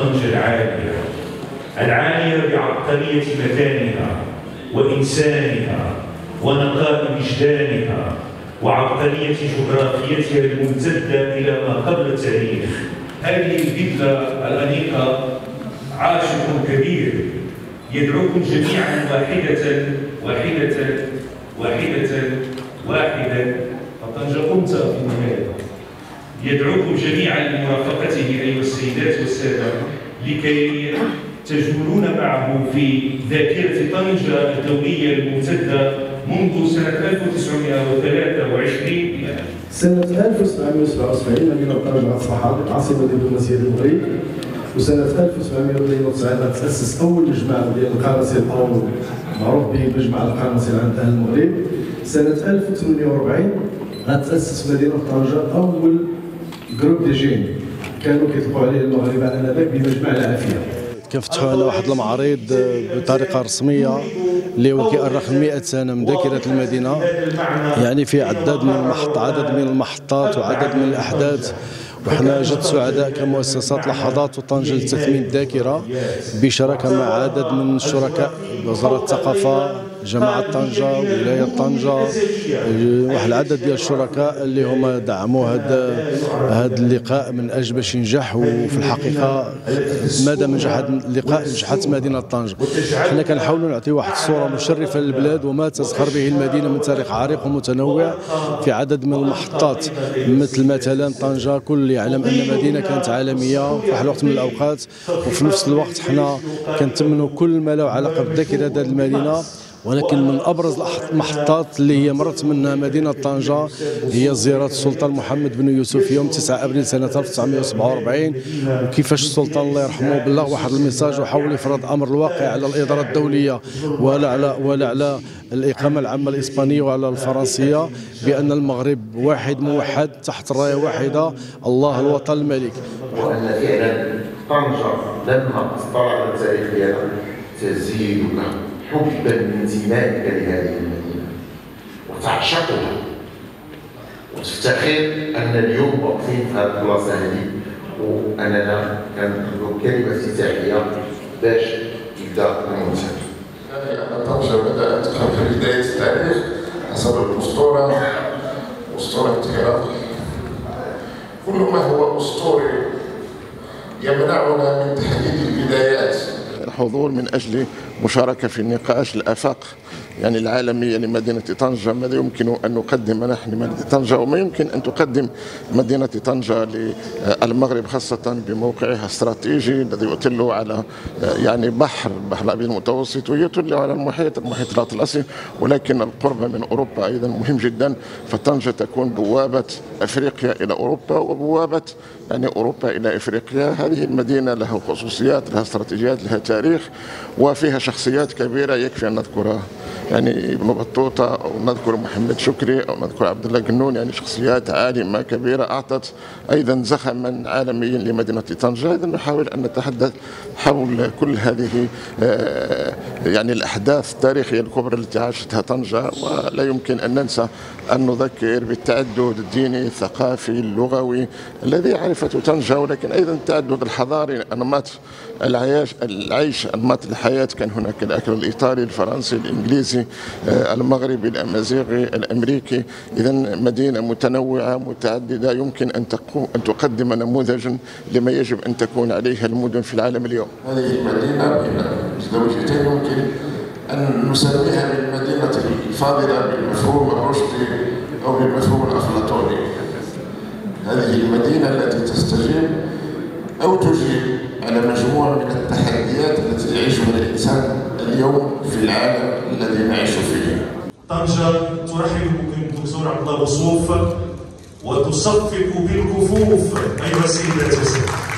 طنجة العالية العالية بعبقرية مكانها وإنسانها ونقاء وجدانها وعبقرية جغرافيتها الممتدة إلى ما قبل التاريخ. هذه البذلة الأنيقة عاشق كبير يدعوكم جميعا واحدة واحدة واحدة واحدة. فطنجة قمت في النهاية يدعوكم جميعا لمرافقته أيها السيدات والسادة لكي تجولون معه في ذاكرة طنجة الدولية الممتدة منذ سنة 1923 سنة 1777 مدينة طنجة أصبحت عاصمة دبلوماسية المغرب وسنة 1792 تأسس أول مجمع ديال أو معروف به مجمع القراصنة عند أهل المغرب. سنة 1840 غتأسس مدينة طنجة أول groupe d'hygiène كانوا كيطلقوا عليه المغاربة آنذاك بمجمع العافية. كنفتحوا هنا واحد المعرض بطريقة رسمية اللي هو كيأرخ 100 سنة من ذاكره المدينة. يعني في عدد من المحط عدد من المحطات وعدد من الأحداث. وحنا جد سعداء كمؤسسات لحظات وطنجة لتثمين الذاكرة بشراكة مع عدد من الشركاء وزارة الثقافة جماعة طنجة ولاية طنجة واحد العدد ديال الشركاء اللي هما دعموا هذا هذا اللقاء من أجل باش ينجح. وفي الحقيقة ماذا نجح هذا اللقاء نجحت مدينة طنجة. حنا كنحاولوا نعطي واحد الصورة مشرفة للبلاد وما تزخر به المدينة من تاريخ عريق ومتنوع في عدد من المحطات. مثل مثلا طنجة كل يعلم أن مدينة كانت عالمية في واحد الوقت من الأوقات. وفي نفس الوقت حنا كنتمنوا كل ما له علاقة بذاكرة هذه المدينة. ولكن من أبرز المحطات اللي هي مرت منها مدينة طنجة هي زيارة السلطان محمد بن يوسف يوم 9 أبريل سنة 1947 وكيفاش السلطان الله يرحمه بلغ واحد الميساج وحاول افراد أمر الواقع على الإدارة الدولية ولا على ولا على الإقامة العامة الإسبانية وعلى الفرنسية بأن المغرب واحد موحد تحت راية واحدة الله الوطن الملك. وأن فعلا طنجة لما اصطلحت التاريخ ديالها تزيدك حبا من انتمائك لهذه المدينة. وتعشقها. وتفتخر أن اليوم واقفين في هذه البلاصه هذه. واننا كنقولوا كلمة افتتاحيه باش يبدأ المنتج. ان طنجة بدات قبل بداية التاريخ حسب الأسطورة. أسطورة هرقل كل ما هو أسطوري يمنعنا من تحديد البدايات. الحضور من أجل مشاركة في نقاش الأفاق. يعني العالميه لمدينه طنجه ماذا يمكن أن نقدم نحن لمدينه طنجه وما يمكن أن تقدم مدينة طنجه للمغرب خاصة بموقعها الاستراتيجي الذي يطل على يعني بحر البحر الأبيض المتوسط ويطل على المحيط المحيط الأطلسي. ولكن القرب من أوروبا أيضا مهم جدا. فطنجة تكون بوابة أفريقيا إلى أوروبا وبوابة يعني أوروبا إلى أفريقيا. هذه المدينة لها خصوصيات لها استراتيجيات لها تاريخ. وفيها شخصيات كبيرة يكفي أن نذكرها. يعني ابن بطوطه أو نذكر محمد شكري أو نذكر عبد الله جنون يعني شخصيات عالمة كبيرة أعطت أيضا زخما عالميا لمدينة طنجه اذا نحاول أن نتحدث حول كل هذه يعني الأحداث التاريخية الكبرى التي عاشتها طنجة. ولا يمكن أن ننسى أن نذكر بالتعدد الديني الثقافي اللغوي الذي عرفته طنجة ولكن أيضا التعدد الحضاري انماط العيش العيش انماط الحياة كان هناك الأكل الإيطالي الفرنسي الإنجليزي المغربي الأمازيغي الأمريكي اذا مدينة متنوعة متعددة يمكن تقوم أن تقدم نموذجا لما يجب أن تكون عليه المدن في العالم اليوم. هذه المدينة بزوجتين يمكن أن نسميها بالمدينة الفاضلة بالمفهوم الرشدي أو بالمفهوم الأفلاطوني. هذه المدينة التي تستجيب أو تجيب على مجموعه من التحديات التي يعيشها الإنسان اليوم في العالم الذي نعيش فيه. طنجة ترحب بكم الدكتور عبد الله وصوف وتصفق بالكفوف أيها السيدات والسادة